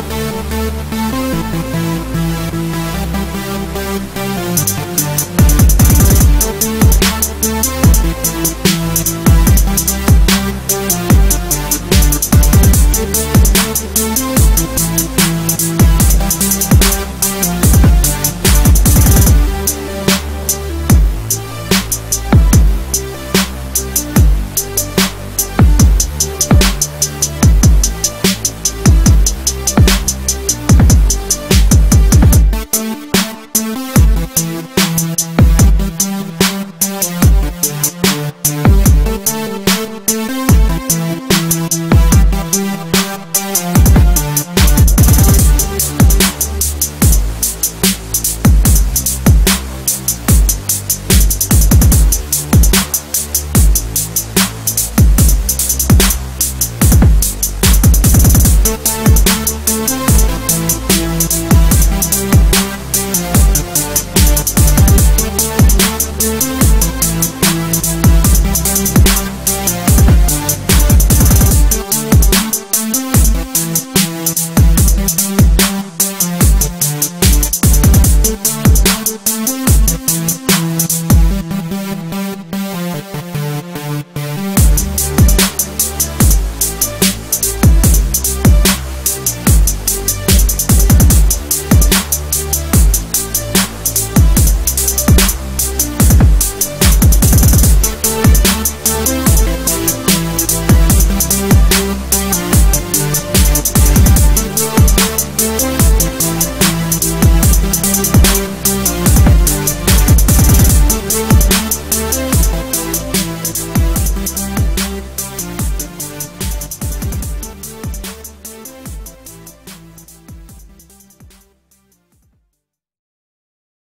Thank